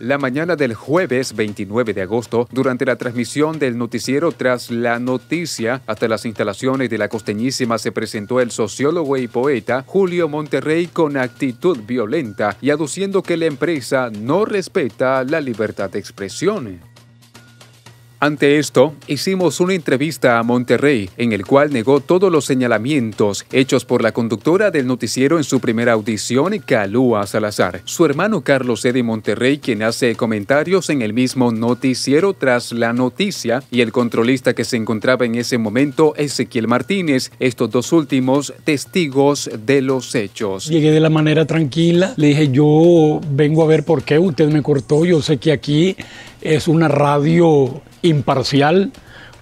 La mañana del jueves 29 de agosto, durante la transmisión del noticiero tras la noticia hasta las instalaciones de la costeñísima se presentó el sociólogo y poeta Julio Monterrey con actitud violenta y aduciendo que la empresa no respeta la libertad de expresión. Ante esto, hicimos una entrevista a Monterrey, en el cual negó todos los señalamientos hechos por la conductora del noticiero en su primera audición, Calúa Salazar. Su hermano Carlos Edi Monterrey, quien hace comentarios en el mismo noticiero tras la noticia, y el controlista que se encontraba en ese momento, Ezequiel Martínez, estos dos últimos testigos de los hechos. Llegué de la manera tranquila, le dije, yo vengo a ver por qué usted me cortó, yo sé que aquí es una radio imparcial,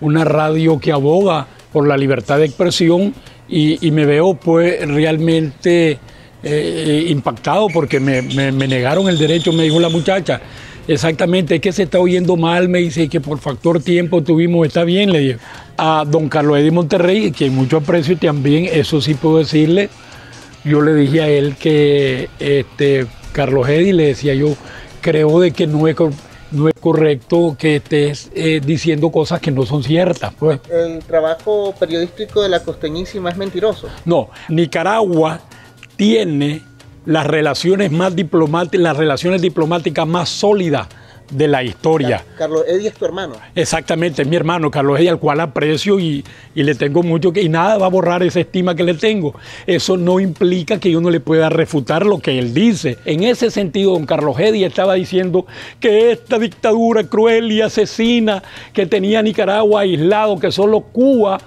una radio que aboga por la libertad de expresión y, me veo pues realmente eh, impactado porque me, negaron el derecho, me dijo la muchacha. Exactamente, es que se está oyendo mal, me dice que por factor tiempo tuvimos, está bien, le dije. A don Carlos Eddy Monterrey, que mucho aprecio también, eso sí puedo decirle, yo le dije a él que este, Carlos Eddy, le decía yo, creo de que no es no es correcto que estés eh, diciendo cosas que no son ciertas. Pues. ¿El trabajo periodístico de la costeñísima es mentiroso? No, Nicaragua tiene las relaciones más diplomáticas, las relaciones diplomáticas más sólidas de la historia. Carlos Eddy es tu hermano. Exactamente, es mi hermano Carlos Eddy, al cual aprecio y, le tengo mucho que. Y nada va a borrar esa estima que le tengo. Eso no implica que yo no le pueda refutar lo que él dice. En ese sentido, don Carlos Eddy estaba diciendo que esta dictadura cruel y asesina que tenía Nicaragua aislado, que solo Cuba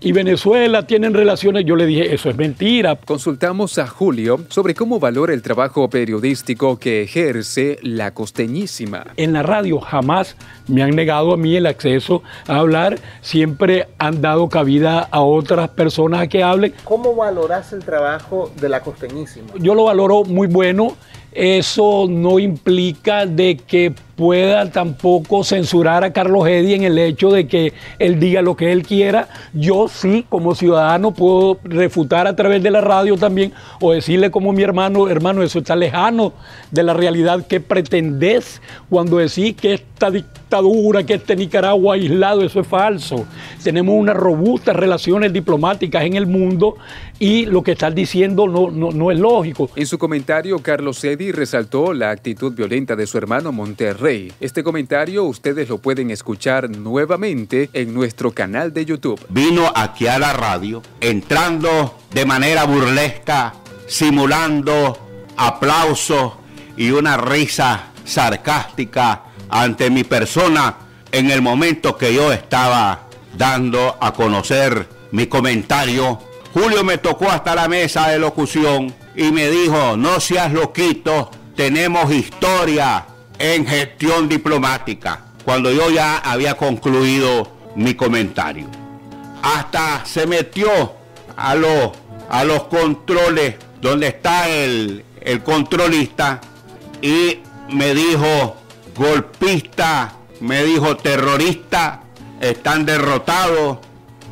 y Venezuela tienen relaciones, yo le dije, eso es mentira. Consultamos a Julio sobre cómo valora el trabajo periodístico que ejerce la costeñísima. En la radio jamás me han negado a mí el acceso a hablar, siempre han dado cabida a otras personas a que hablen. ¿Cómo valoras el trabajo de la costeñísima? Yo lo valoro muy bueno eso no implica de que pueda tampoco censurar a Carlos Eddy en el hecho de que él diga lo que él quiera. Yo sí, como ciudadano, puedo refutar a través de la radio también o decirle como mi hermano, hermano, eso está lejano de la realidad que pretendés cuando decís que esta dictadura, que este Nicaragua aislado, eso es falso. Tenemos unas robustas relaciones diplomáticas en el mundo y lo que estás diciendo no, no, es lógico. En su comentario, Carlos Eddy resaltó la actitud violenta de su hermano Monterrey. Este comentario ustedes lo pueden escuchar nuevamente en nuestro canal de YouTube. Vino aquí a la radio entrando de manera burlesca, simulando aplausos y una risa sarcástica ante mi persona en el momento que yo estaba dando a conocer mi comentario. Julio me tocó hasta la mesa de locución y me dijo, no seas loquito, tenemos historia en gestión diplomática, cuando yo ya había concluido mi comentario. Hasta se metió a los, a los controles donde está el, el controlista y me dijo, golpista, me dijo terrorista, están derrotados.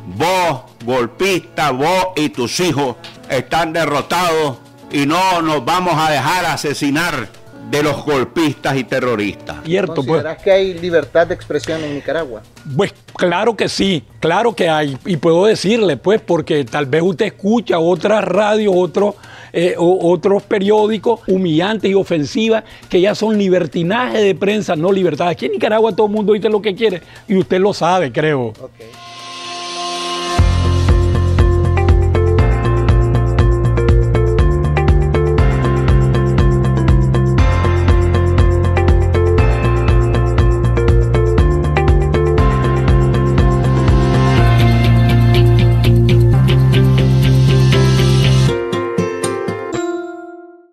Vos, golpista, vos y tus hijos están derrotados y no nos vamos a dejar asesinar de los golpistas y terroristas. Cierto, pues. ¿Consideras que hay libertad de expresión en Nicaragua? Pues claro que sí, claro que hay. Y puedo decirle, pues, porque tal vez usted escucha otras radios, otros eh, otros periódicos humillantes y ofensivas que ya son libertinaje de prensa, no libertad. Aquí en Nicaragua todo el mundo dice lo que quiere y usted lo sabe, creo.